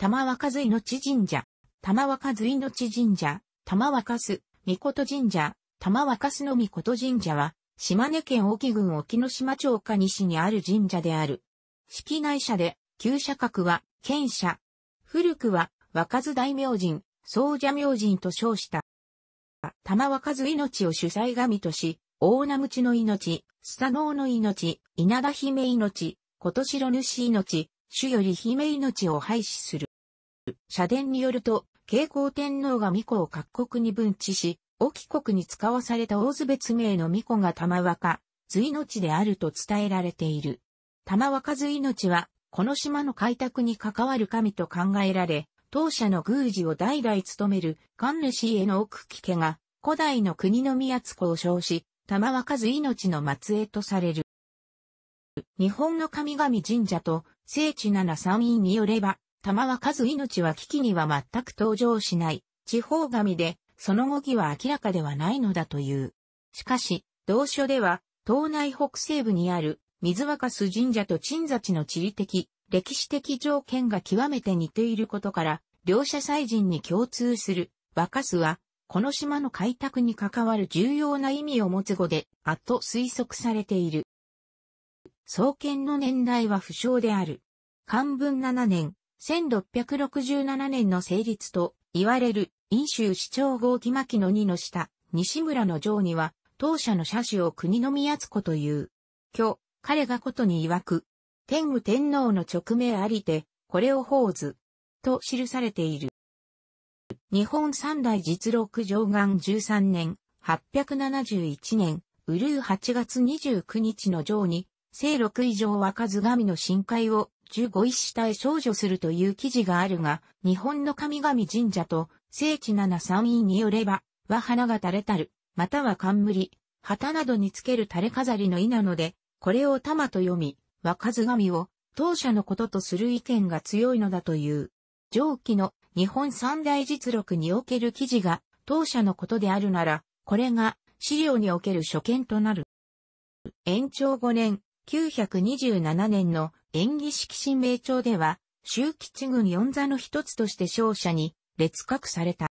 玉若津命神社、玉若津命神社、玉若須、御事神社、玉若須の御事神社は、島根県沖郡沖ノ島町下西にある神社である。式内社で、旧社格は、県社。古くは、若津大明神、総社明神と称した。玉若津命を主催神とし、大名口の命、スタノーの命、稲田姫命、琴城主命、主より姫命を廃止する。社殿によると、慶光天皇が巫女を各国に分治し、沖国に使わされた大津別名の巫女が玉若、図命であると伝えられている。玉若図命は、この島の開拓に関わる神と考えられ、当社の宮司を代々務める神主への奥木家が、古代の国の宮津子を称し、玉若図命の末裔とされる。日本の神々神社と聖地七三院によれば、玉若図命は危機には全く登場しない地方神で、その動きは明らかではないのだという。しかし、同書では、東内北西部にある水若洲神社と鎮座地の地理的、歴史的条件が極めて似ていることから、両者祭神に共通する若洲は、この島の開拓に関わる重要な意味を持つ語で、あっと推測されている。創建の年代は不詳である。漢文7年、1667年の成立と言われる、飲州市長号木巻の二の下、西村の城には、当社の社主を国の宮津子という。今日、彼がことに曰く、天武天皇の直命ありて、これを宝図、と記されている。日本三代実録上岸13年、871年、ウルー8月29日の上に、聖六以上若津神の深海を15一下へ少女するという記事があるが、日本の神々神社と聖地七三位によれば、は花が垂れたる、または冠、旗などにつける垂れ飾りの意なので、これを玉と読み、若津神を当社のこととする意見が強いのだという。上記の日本三大実録における記事が当社のことであるなら、これが資料における所見となる。延長5年、927年の演技式神名帳では、周吉軍四座の一つとして勝者に列格された。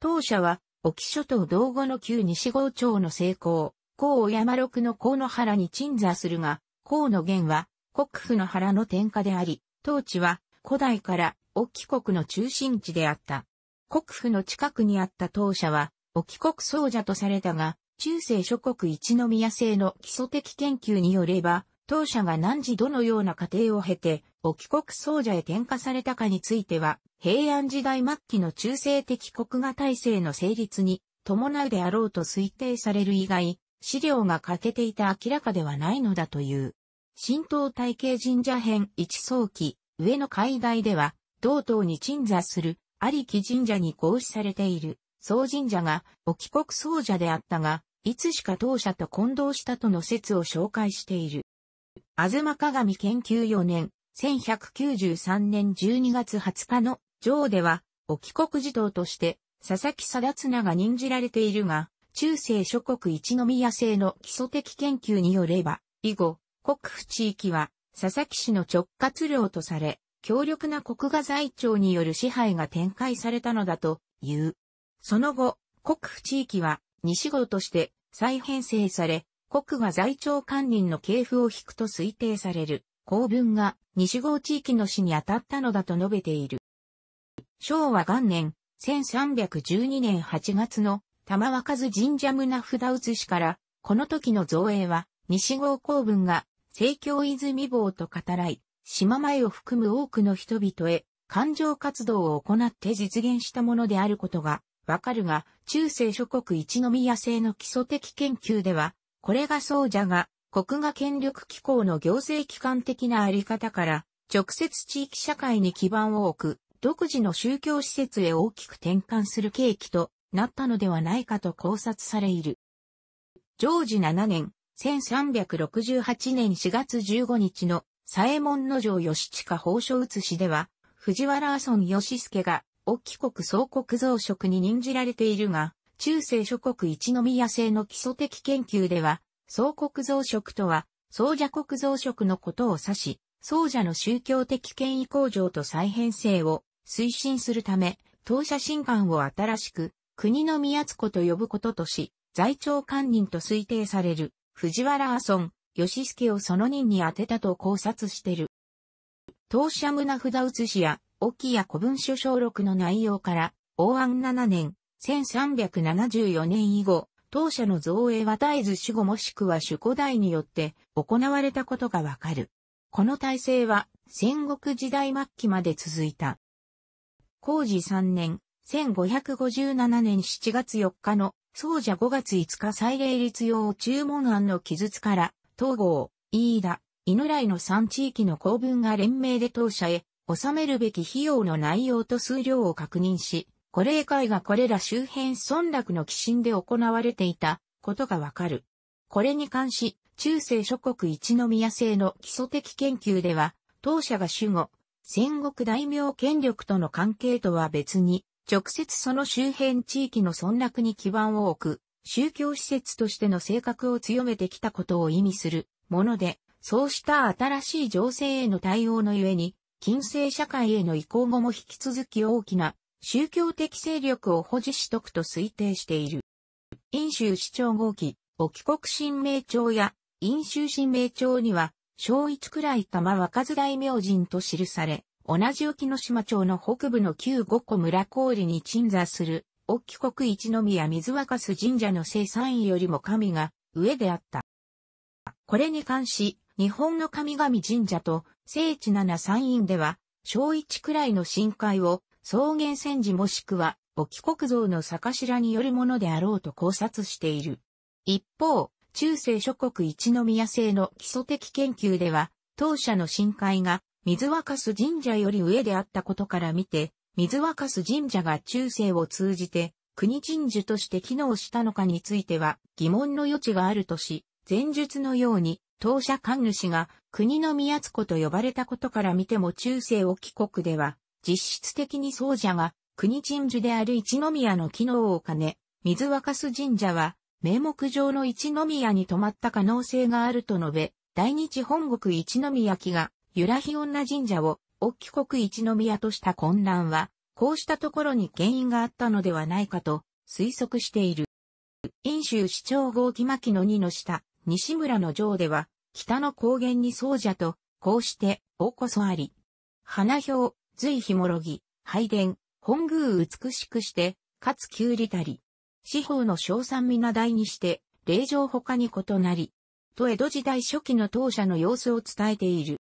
当社は、沖諸島道後の旧西郷町の成功、高山六の河野原に鎮座するが、河の源は国府の原の天下であり、当地は古代から沖国の中心地であった。国府の近くにあった当社は、沖国総社とされたが、中世諸国一宮制の基礎的研究によれば、当社が何時どのような過程を経て、沖国総社へ転化されたかについては、平安時代末期の中世的国画体制の成立に伴うであろうと推定される以外、資料が欠けていた明らかではないのだという。神道体系神社編一早期、上の海外では、同等に鎮座する、有木神社に合祀されている、総神社が、沖国総社であったが、いつしか当社と混同したとの説を紹介している。あずま鏡研究4年、1193年12月20日の上では、沖国児童として、佐々木貞綱が任じられているが、中世諸国一宮制の基礎的研究によれば、以後、国府地域は、佐々木氏の直轄領とされ、強力な国画財庁による支配が展開されたのだという。その後、国府地域は西郷として再編成され、国画財庁官人の系譜を引くと推定される公文が西郷地域の市に当たったのだと述べている。昭和元年、1312年8月の玉若津神社胸札写しから、この時の造営は、西郷公文が、聖教泉坊と語らい、島前を含む多くの人々へ、感情活動を行って実現したものであることが、わかるが、中世諸国一宮制の基礎的研究では、これがそうじゃが、国画権力機構の行政機関的なあり方から、直接地域社会に基盤を置く、独自の宗教施設へ大きく転換する契機となったのではないかと考察されいる。ジョージ7年、1368年4月15日の左衛門の城義親宝書写しでは、藤原阿孫義助が、沖国総国蔵職に任じられているが、中世諸国一宮制の基礎的研究では、総国増殖とは、総者国増殖のことを指し、総者の宗教的権威向上と再編成を推進するため、当社新館を新しく、国の宮津子と呼ぶこととし、在庁官人と推定される、藤原阿尊、吉助をその任に当てたと考察してる。当社胸札写しや、沖や古文書小録の内容から、王安7年、1374年以後、当社の造営は絶えず守護もしくは守護代によって行われたことがわかる。この体制は戦国時代末期まで続いた。工事3年、1557年7月4日の総社5月5日祭礼立用注文案の記述から、東郷、飯田、犬来の3地域の公文が連名で当社へ納めるべき費用の内容と数量を確認し、これ会がこれら周辺村落の寄進で行われていたことがわかる。これに関し、中世諸国一宮制の基礎的研究では、当社が守護、戦国大名権力との関係とは別に、直接その周辺地域の村落に基盤を置く、宗教施設としての性格を強めてきたことを意味するもので、そうした新しい情勢への対応のゆえに、近世社会への移行後も引き続き大きな宗教的勢力を保持しとくと推定している。飲州市長号機、沖国新名帳や飲州新名帳には、小一くらい玉若津大明神と記され、同じ沖ノ島町の北部の旧五湖村氷に鎮座する、沖国一宮水若洲神社の生産位よりも神が上であった。これに関し、日本の神々神社と聖地七山院では、小一くらいの深海を草原戦時もしくは、沖国像の坂頭によるものであろうと考察している。一方、中世諸国一宮制の基礎的研究では、当社の深海が水若洲神社より上であったことから見て、水若洲神社が中世を通じて国神樹として機能したのかについては疑問の余地があるとし、前述のように当社神主が国の宮津子と呼ばれたことから見ても中世沖国では実質的に僧者が国神樹である一宮の機能を兼ね、水若洲神社は名目上の一宮に泊まった可能性があると述べ、大日本国一宮記が、由良日女神社を、大き国一宮とした混乱は、こうしたところに原因があったのではないかと推測している。飲州市長号木巻の二の下、西村の城では、北の高原に総者と、こうして、大こそあり。花表、随ひもろぎ、拝殿、本宮美しくして、かつきゅうりたり。司法の賞賛皆大にして、令状他に異なり、と江戸時代初期の当社の様子を伝えている。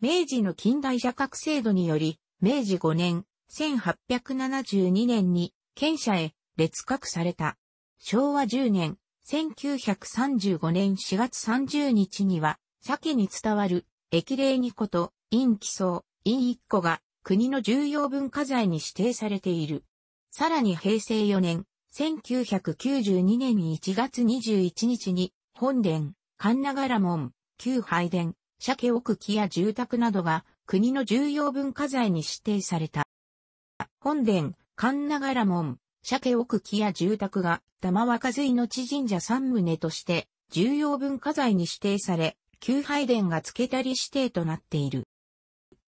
明治の近代社格制度により、明治5年、1872年に、県社へ列格された。昭和10年、1935年4月30日には、鮭に伝わる、駅霊にこと、陰気層、陰一個が、国の重要文化財に指定されている。さらに平成4年、1992年1月21日に、本殿、神長良門、旧拝殿、鮭奥木や住宅などが国の重要文化財に指定された。本殿、神長良門、鮭奥木や住宅が玉若水の地神社三棟として重要文化財に指定され、旧拝殿が付けたり指定となっている。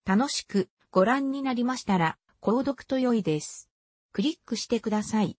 楽しくご覧になりましたら、購読と良いです。クリックしてください。